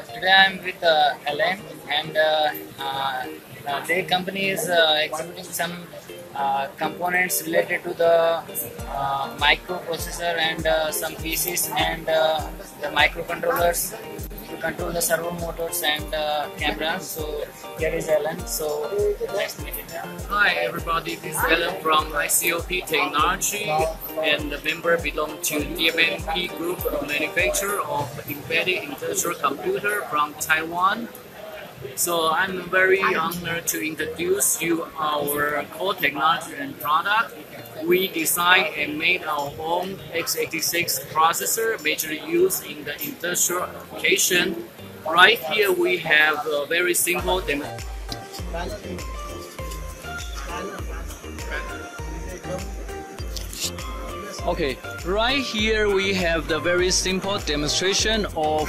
today I'm with uh, Alan and uh, uh, uh, their company is uh, exhibiting some uh, components related to the microprocessor and some PCs and the microcontrollers control the servo motors and uh, cameras. So here is Alan. So let's meet him. Hi everybody, this is Alan from ICOP Technology and the member belong to DM&P Group, manufacturer of embedded industrial computer from Taiwan. So I'm very honored to introduce you our core technology and product. We designed and made our own x86 processor majorly used in the industrial application. Right here we have a very simple demo. Okay, right here we have the very simple demonstration of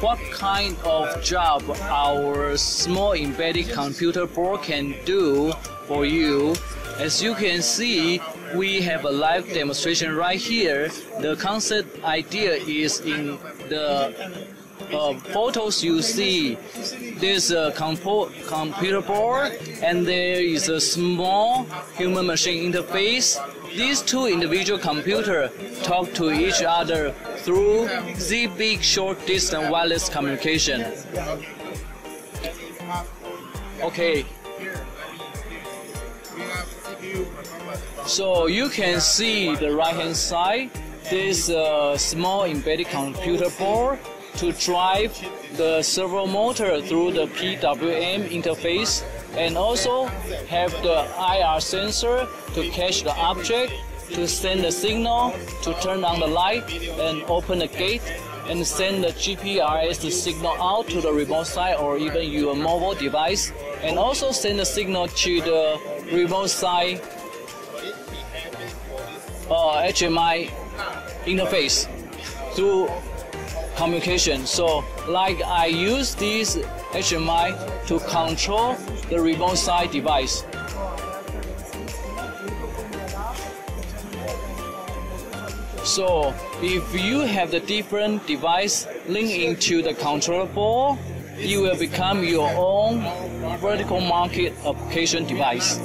what kind of job our small embedded computer board can do for you. As you can see, we have a live demonstration right here. The concept idea is in the uh, photos you see, there's a computer board and there is a small human machine interface. These two individual computers talk to each other through ZigBee short distance wireless communication. Okay. So you can see the right hand side. This uh, small embedded computer board to drive the servo motor through the PWM interface and also have the IR sensor to catch the object, to send the signal, to turn on the light and open the gate and send the GPRS signal out to the remote site or even your mobile device and also send the signal to the remote site uh, HMI interface through communication. So like I use this HMI to control the remote side device. So if you have the different device linked into the controller board, you will become your own vertical market application device.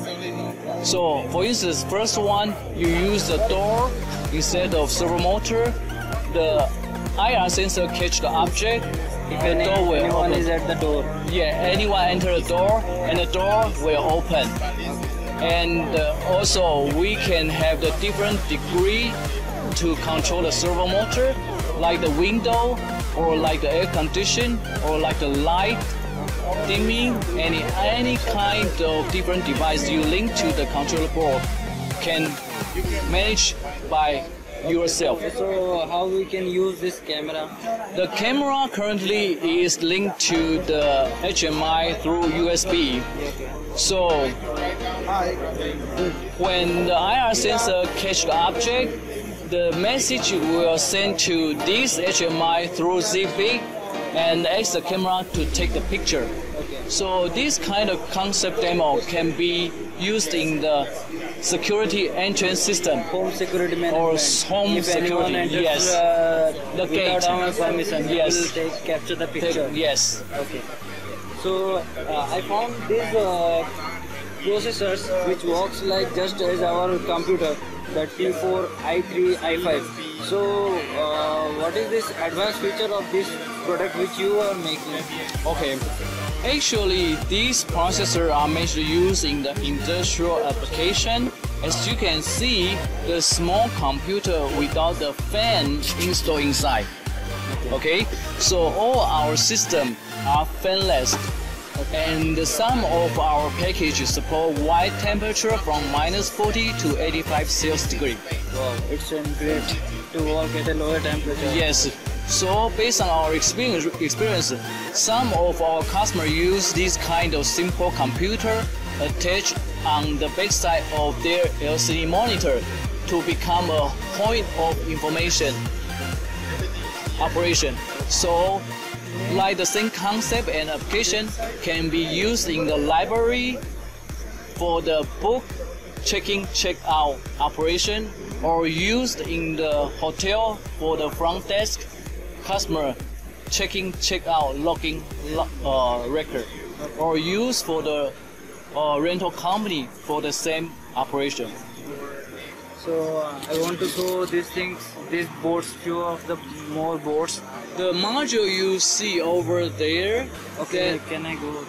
So for instance, first one, you use the door instead of servo motor. The IR sensor catch the object. If the any, door will anyone open. is at the door. Yeah, anyone enter the door and the door will open. And uh, also we can have the different degree to control the servo motor, like the window or like the air condition or like the light dimming, any any kind of different device you link to the controller board can manage by yourself. So how we can use this camera? The camera currently is linked to the HMI through USB. So when the IR sensor catch the object, the message will send to this HMI through ZigBee and ask the camera to take the picture. So this kind of concept demo can be used in the security entrance system. Home security management. Or home if security, enters, yes. Uh, The gate. our permission, Yes. will take capture the picture. Yes. Okay. So uh, I found these uh, processors which works like just as our computer, the T4, i3, i5. So uh, what is this advanced feature of this product which you are making? Okay. Actually, these processors are mainly used in the industrial application. As you can see, the small computer without the fan installed inside. Okay, so all our system are fanless. And some of our packages support wide temperature from minus 40 to 85 Celsius degree. Wow, it's great to work at a lower temperature. Yes. So based on our experience, some of our customers use this kind of simple computer attached on the backside of their LCD monitor to become a point of information operation. So like the same concept and application can be used in the library for the book checking check out operation or used in the hotel for the front desk customer checking checkout logging lo- uh, record or used for the uh, rental company for the same operation So uh, I want to show these things, these boards, few of the more boards. the module you see over there Okay, can I go?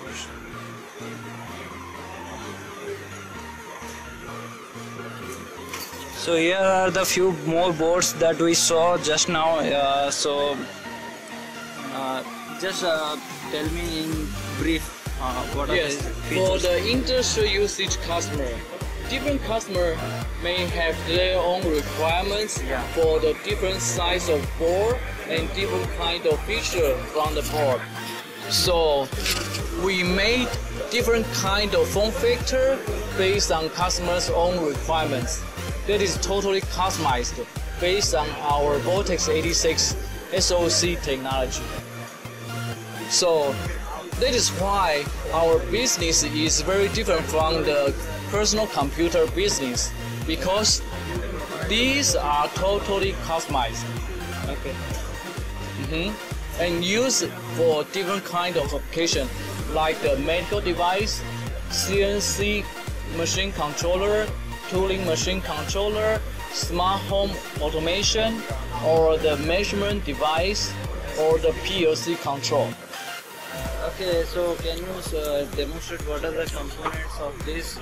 So here are the few more boards that we saw just now. Uh, so uh, just uh, tell me in brief uh, what Yes, are the features? for the industrial usage customer, different customer may have their own requirements Yeah. for the different size of board and different kind of feature from the board. So we made different kind of form factor based on customers' own requirements. That is totally customized based on our Vortex 86 SoC technology. So that is why our business is very different from the personal computer business because these are totally customized Okay. Mhm. and used for different kind of application like the medical device, CNC machine controller, tooling machine controller, smart home automation, or the measurement device, or the PLC control. Okay, so can you uh, demonstrate what are the components of this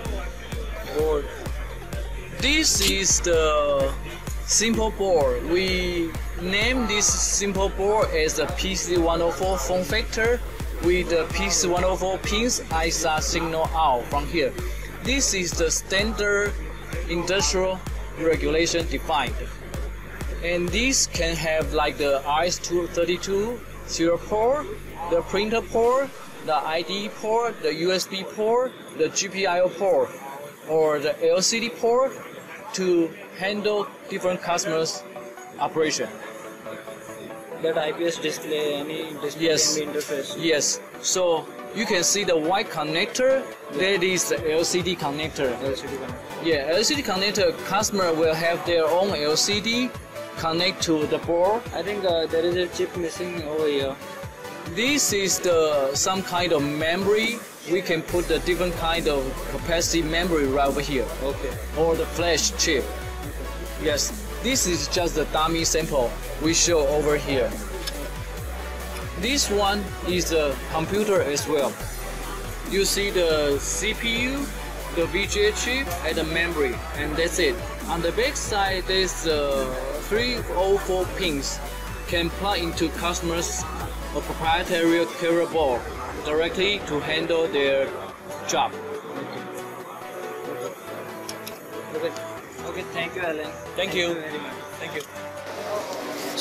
board? This is the simple board. We name this simple board as the PC104 form factor with the PC104 pins ISA signal out from here. This is the standard industrial regulation defined. And this can have like the RS-232 serial port, the printer port, the ID port, the USB port, the GPIO port, or the LCD port to handle different customers' operation. That IPS display, any display Yes. in the interface. Yes, so you can see the white connector, that is the LCD connector. LCD connector. Yeah, LCD connector customer will have their own LCD connect to the board. I think uh, there is a chip missing over here. This is the some kind of memory. We can put the different kind of capacity memory right over here, Okay. or the flash chip. Yes, this is just the dummy sample we show over here. This one is a computer as well. You see the CPU, the VGA chip, and the memory, and that's it. On the back side, there's uh, 304 pins can plug into customers' a proprietary carrier board directly to handle their job. Okay. Okay. Thank you, Alan. Thank you. very much. Thank you.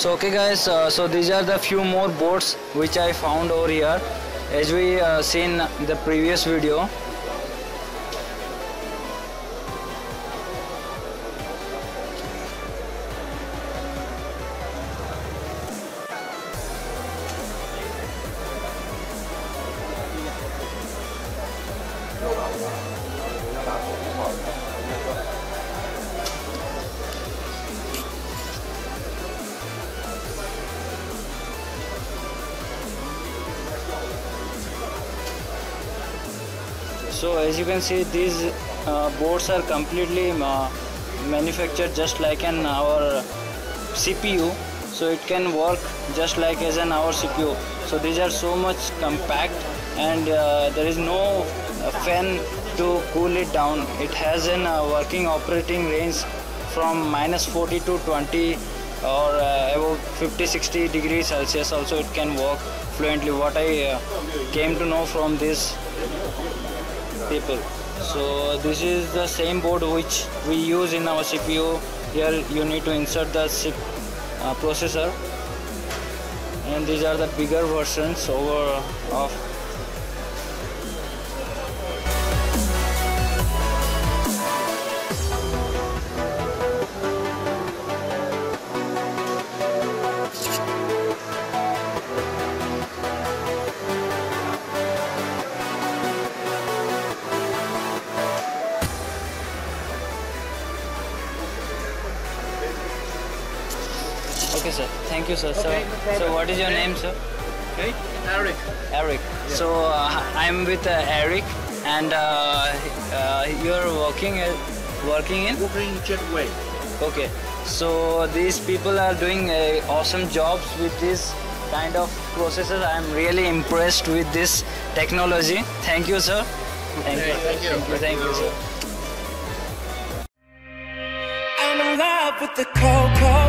So okay guys, uh, so these are the few more boards which I found over here as we uh, seen in the previous video. So as you can see these uh, boards are completely uh, manufactured just like an our CPU so it can work just like as an our CPU so these are so much compact and uh, there is no uh, fan to cool it down. It has an uh, working operating range from minus 40 to 20 or uh, about 50 60 degrees celsius. Also it can work fluently. What i uh, came to know from this people. So this is the same board which we use in our cpu here you need to insert the chip uh, processor. And these are the bigger versions over of Okay, sir. Thank you, sir. Okay, so, no so what is your Okay. name, sir? Okay, Eric. Eric. So uh, I'm with uh, Eric, and uh, uh, you're working uh, working in. Working in Jetway. Okay. So these people are doing uh, awesome jobs with this kind of processes. I'm really impressed with this technology. Thank you, sir. Thank Okay, you. thank you. Thank you. Thank you, sir. I'm in love with the cold, cold